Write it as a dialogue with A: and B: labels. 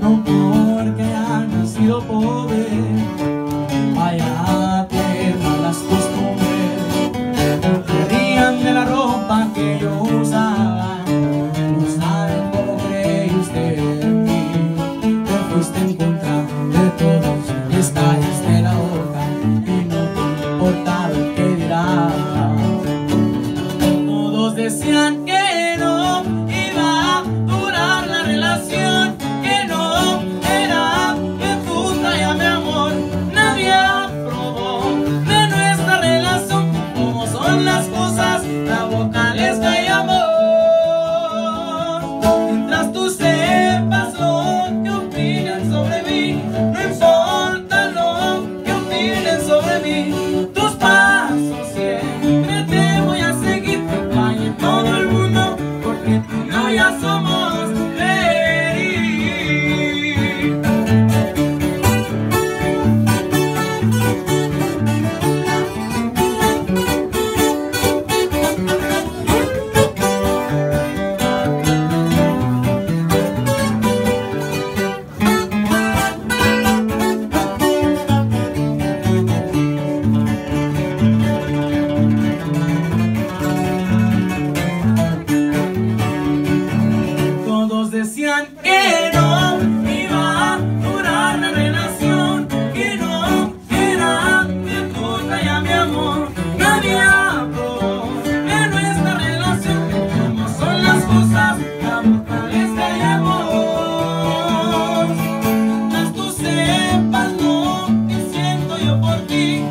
A: no porque han sido pobre vaya a malas costumbres me rían de la ropa que yo usaba. No saben cómo cree usted que te fuiste en contra son las cosas, la boca que no iba a durar la relación, que no era mi cosa ya mi amor. Nadie habló nuestra relación, de cómo son las cosas, la mortales que hay amor. Mas tú sepas lo que siento yo por ti.